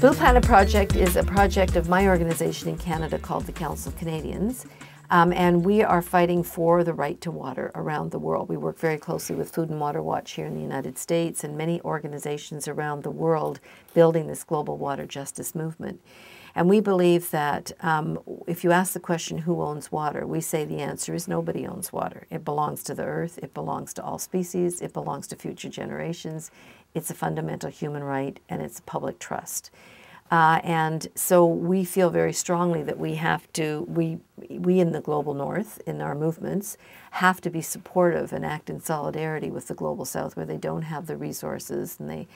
Blue Planet Project is a project of my organization in Canada called the Council of Canadians. Um, and we are fighting for the right to water around the world. We work very closely with Food and Water Watch here in the United States and many organizations around the world building this global water justice movement. And we believe that um, if you ask the question, who owns water, we say the answer is nobody owns water. It belongs to the earth, it belongs to all species, it belongs to future generations. It's a fundamental human right and it's a public trust. Uh, and so we feel very strongly that we have to, we, we in the global north, in our movements, have to be supportive and act in solidarity with the global south where they don't have the resources and they,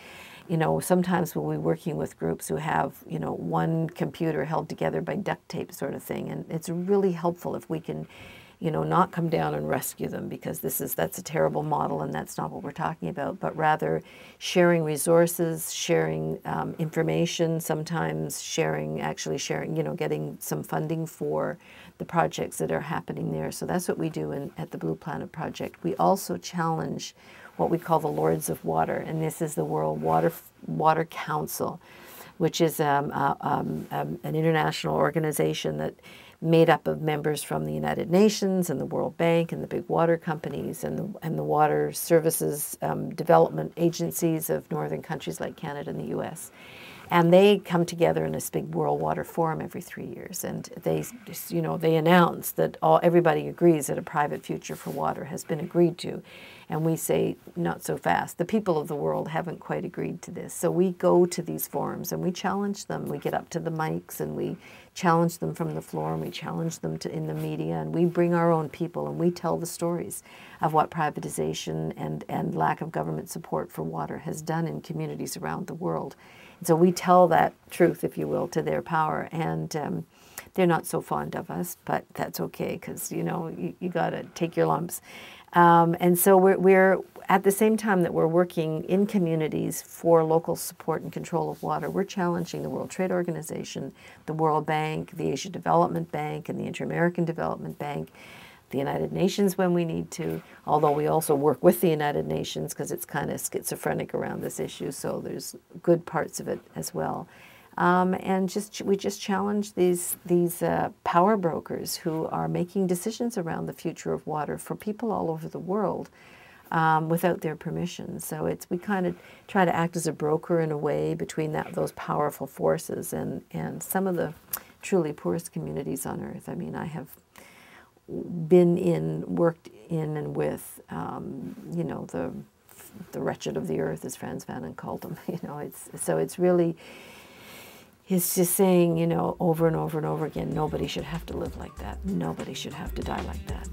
you know, sometimes we'll be working with groups who have, you know, one computer held together by duct tape sort of thing. And it's really helpful if we can you know, not come down and rescue them because this is that's a terrible model and that's not what we're talking about, but rather sharing resources, sharing um, information, sometimes sharing, actually sharing, you know, getting some funding for the projects that are happening there. So that's what we do in, at the Blue Planet Project. We also challenge what we call the Lords of Water, and this is the World Water Water Council, which is um, uh, um, um an international organization that made up of members from the United Nations and the World Bank and the big water companies and the, and the water services um, development agencies of northern countries like Canada and the U.S. And they come together in this big World Water Forum every three years, and they, you know, they announce that all everybody agrees that a private future for water has been agreed to, and we say not so fast. The people of the world haven't quite agreed to this, so we go to these forums and we challenge them. We get up to the mics and we challenge them from the floor, and we challenge them to in the media, and we bring our own people and we tell the stories of what privatization and and lack of government support for water has done in communities around the world. And So we tell that truth, if you will, to their power. And um, they're not so fond of us, but that's okay because, you know, you, you got to take your lumps. Um, and so we're, we're, at the same time that we're working in communities for local support and control of water, we're challenging the World Trade Organization, the World Bank, the Asia Development Bank, and the Inter-American Development Bank the United Nations when we need to, although we also work with the United Nations because it's kind of schizophrenic around this issue, so there's good parts of it as well. Um, and just we just challenge these these uh, power brokers who are making decisions around the future of water for people all over the world um, without their permission. So it's we kind of try to act as a broker in a way between that those powerful forces and and some of the truly poorest communities on earth. I mean, I have been in, worked in and with, um, you know, the the wretched of the earth, as Frantz Fanon called them. You know, it's so it's really. He's just saying, you know, over and over and over again, nobody should have to live like that. Nobody should have to die like that.